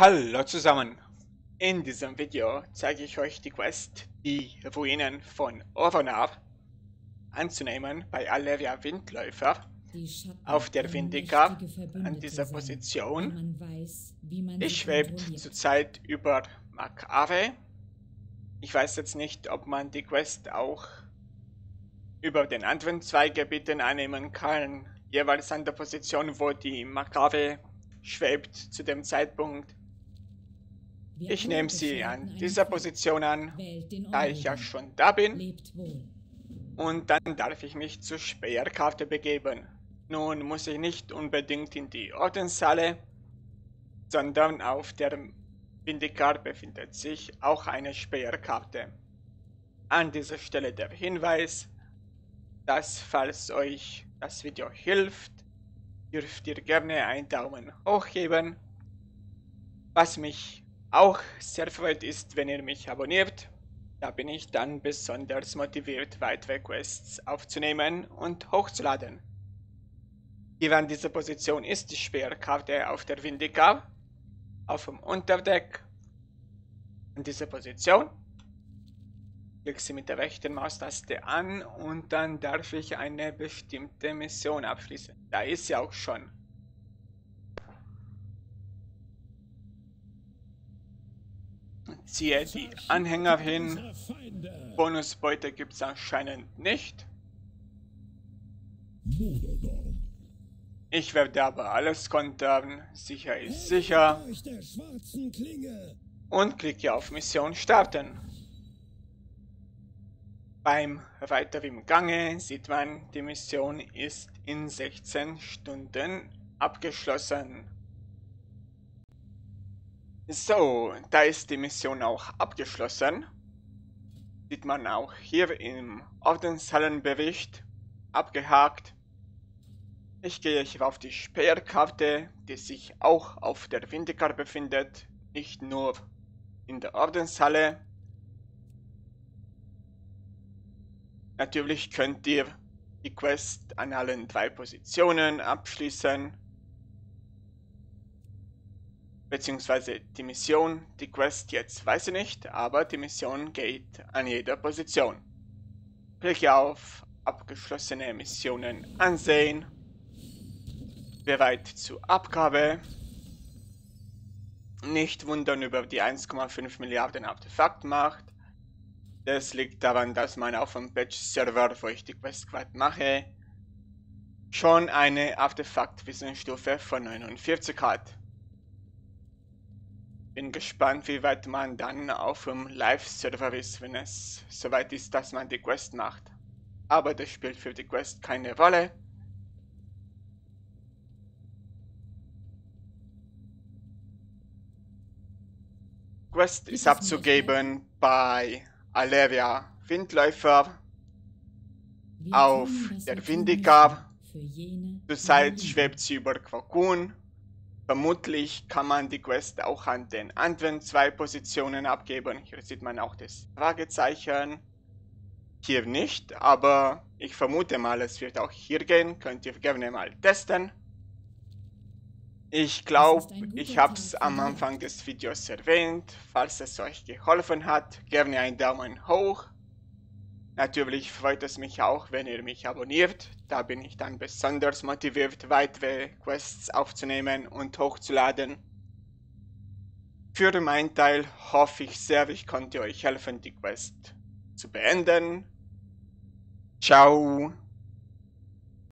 Hallo zusammen! In diesem Video zeige ich euch die Quest, die Ruinen von Oronar anzunehmen bei Aleria Windläufer auf der Vindica an dieser Position. Ich schwebt zurzeit über Makave. Ich weiß jetzt nicht, ob man die Quest auch über den anderen zwei Gebieten annehmen kann, jeweils an der Position, wo die Makave schwebt zu dem Zeitpunkt. Ich nehme sie an dieser Position an, da ich ja schon da bin. Und dann darf ich mich zur Speerkarte begeben. Nun muss ich nicht unbedingt in die Ordenshalle, sondern auf der Vindikar befindet sich auch eine Speerkarte. An dieser Stelle der Hinweis, dass falls euch das Video hilft, dürft ihr gerne einen Daumen hoch geben, was mich auch sehr freut ist, wenn ihr mich abonniert. Da bin ich dann besonders motiviert, weitere Quests aufzunehmen und hochzuladen. Hier an dieser Position ist die Speerkarte auf der Vindica, auf dem Unterdeck. An dieser Position klicke sie mit der rechten Maustaste an und dann darf ich eine bestimmte Mission abschließen. Da ist sie auch schon. Ziehe die Anhänger hin. Bonusbeute gibt es anscheinend nicht. Ich werde aber alles kontern. Sicher ist sicher. Und klicke auf Mission starten. Beim Weiter im Gange sieht man, die Mission ist in 16 Stunden abgeschlossen. So, da ist die Mission auch abgeschlossen. Sieht man auch hier im Ordenshallenbericht abgehakt. Ich gehe hier auf die Speerkarte, die sich auch auf der Windekar befindet, nicht nur in der Ordenshalle. Natürlich könnt ihr die Quest an allen drei Positionen abschließen beziehungsweise die Mission, die Quest jetzt weiß ich nicht, aber die Mission geht an jeder Position. Klicke auf abgeschlossene Missionen ansehen, bereit zur Abgabe. Nicht wundern über die 1,5 Milliarden Artefaktmacht. Das liegt daran, dass man auf dem Patch-Server, wo ich die Quest gerade mache, schon eine Artefakt-Wissensstufe von 49 hat. Bin gespannt, wie weit man dann auf dem Live-Server ist, wenn es soweit ist, dass man die Quest macht. Aber das spielt für die Quest keine Rolle. Quest ist abzugeben bei Aleria Windläufer auf der Vindica. Zurzeit schwebt sie über Quakun Vermutlich kann man die Quest auch an den anderen zwei Positionen abgeben. Hier sieht man auch das Fragezeichen. Hier nicht, aber ich vermute mal, es wird auch hier gehen. Könnt ihr gerne mal testen. Ich glaube, ich habe es am Anfang des Videos erwähnt. Falls es euch geholfen hat, gerne einen Daumen hoch. Natürlich freut es mich auch, wenn ihr mich abonniert. Da bin ich dann besonders motiviert, weitere Quests aufzunehmen und hochzuladen. Für meinen Teil hoffe ich sehr, ich konnte euch helfen, die Quest zu beenden. Ciao!